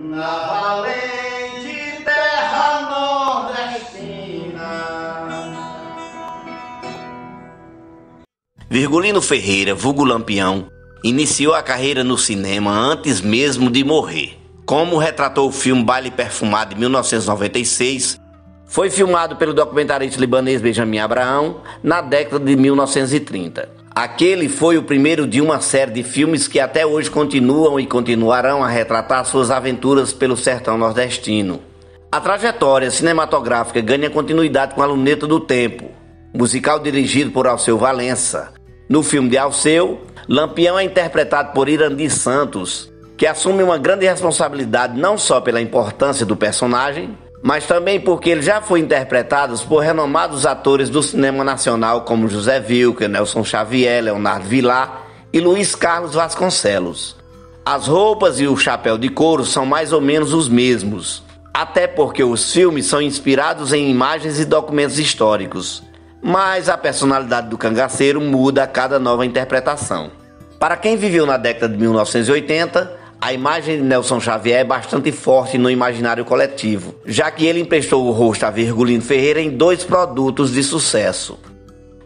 na valente terra nordestina. Virgulino Ferreira, vulgo Lampião, iniciou a carreira no cinema antes mesmo de morrer. Como retratou o filme Baile Perfumado de 1996, foi filmado pelo documentarista libanês Benjamin Abraão na década de 1930. Aquele foi o primeiro de uma série de filmes que até hoje continuam e continuarão a retratar suas aventuras pelo sertão nordestino. A trajetória cinematográfica ganha continuidade com a Luneta do Tempo, musical dirigido por Alceu Valença. No filme de Alceu, Lampião é interpretado por Irandi Santos, que assume uma grande responsabilidade não só pela importância do personagem, mas também porque ele já foi interpretado por renomados atores do cinema nacional como José Wilker, Nelson Xavier, Leonardo Vilar e Luiz Carlos Vasconcelos. As roupas e o chapéu de couro são mais ou menos os mesmos, até porque os filmes são inspirados em imagens e documentos históricos, mas a personalidade do cangaceiro muda a cada nova interpretação. Para quem viveu na década de 1980, a imagem de Nelson Xavier é bastante forte no imaginário coletivo, já que ele emprestou o rosto a Virgulino Ferreira em dois produtos de sucesso.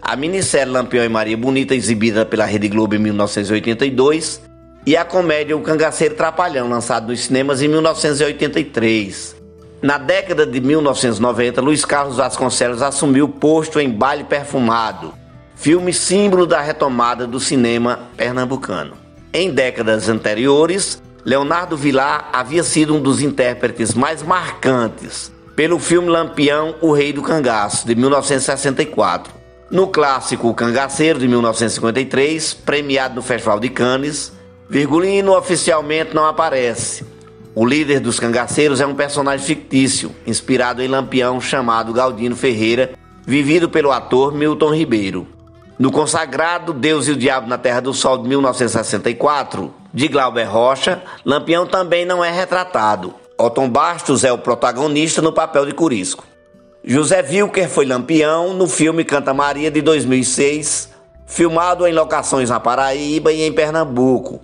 A minissérie Lampião e Maria Bonita, exibida pela Rede Globo em 1982, e a comédia O Cangaceiro Trapalhão, lançado nos cinemas em 1983. Na década de 1990, Luiz Carlos Vasconcelos assumiu o posto em Baile Perfumado, filme símbolo da retomada do cinema pernambucano. Em décadas anteriores, Leonardo Vilar havia sido um dos intérpretes mais marcantes pelo filme Lampião, O Rei do Cangaço, de 1964. No clássico Cangaceiro, de 1953, premiado no Festival de Cannes, Virgulino oficialmente não aparece. O líder dos cangaceiros é um personagem fictício, inspirado em Lampião chamado Galdino Ferreira, vivido pelo ator Milton Ribeiro. No consagrado Deus e o Diabo na Terra do Sol de 1964, de Glauber Rocha, Lampião também não é retratado. Otton Bastos é o protagonista no papel de Curisco. José Wilker foi Lampião no filme Canta Maria de 2006, filmado em locações na Paraíba e em Pernambuco,